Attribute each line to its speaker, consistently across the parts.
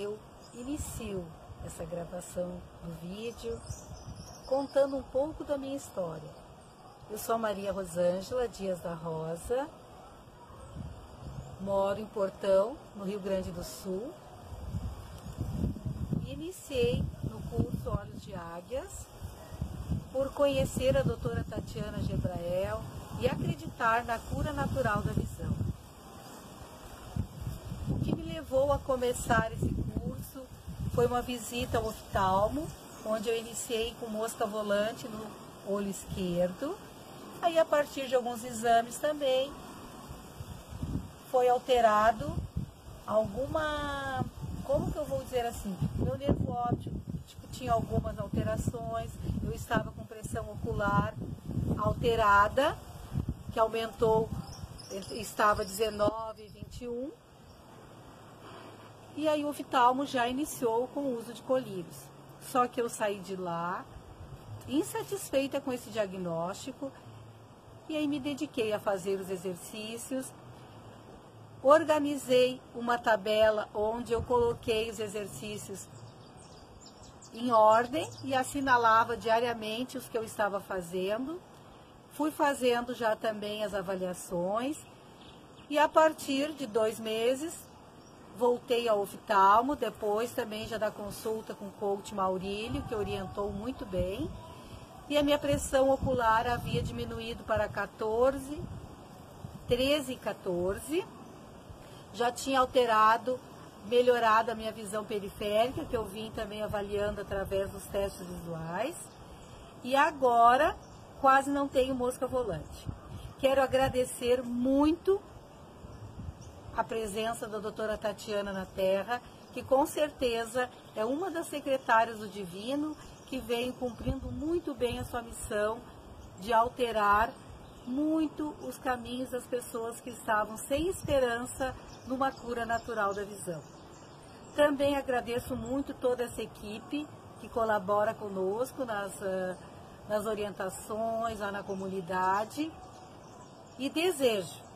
Speaker 1: eu inicio essa gravação do vídeo contando um pouco da minha história. Eu sou Maria Rosângela Dias da Rosa, moro em Portão, no Rio Grande do Sul, e iniciei no curso Olhos de Águias por conhecer a doutora Tatiana Gebrael e acreditar na cura natural da visão. O que me levou a começar esse foi uma visita ao oftalmo, onde eu iniciei com mosca volante no olho esquerdo. Aí, a partir de alguns exames também, foi alterado alguma, como que eu vou dizer assim, meu nervo óptico tipo, tinha algumas alterações, eu estava com pressão ocular alterada, que aumentou, estava 19, 21, e aí o oftalmo já iniciou com o uso de colírios. Só que eu saí de lá insatisfeita com esse diagnóstico e aí me dediquei a fazer os exercícios. Organizei uma tabela onde eu coloquei os exercícios em ordem e assinalava diariamente os que eu estava fazendo. Fui fazendo já também as avaliações e a partir de dois meses voltei ao oftalmo, depois também já da consulta com o coach Maurílio, que orientou muito bem. E a minha pressão ocular havia diminuído para 14, 13 e 14. Já tinha alterado, melhorado a minha visão periférica, que eu vim também avaliando através dos testes visuais. E agora quase não tenho mosca volante. Quero agradecer muito a presença da doutora Tatiana na Terra, que com certeza é uma das secretárias do Divino que vem cumprindo muito bem a sua missão de alterar muito os caminhos das pessoas que estavam sem esperança numa cura natural da visão. Também agradeço muito toda essa equipe que colabora conosco nas, uh, nas orientações lá na comunidade e desejo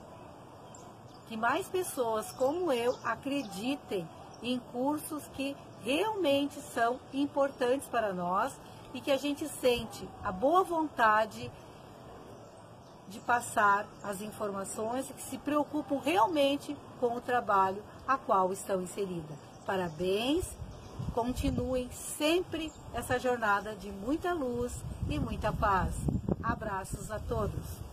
Speaker 1: que mais pessoas como eu acreditem em cursos que realmente são importantes para nós e que a gente sente a boa vontade de passar as informações e que se preocupam realmente com o trabalho a qual estão inseridas. Parabéns, continuem sempre essa jornada de muita luz e muita paz. Abraços a todos.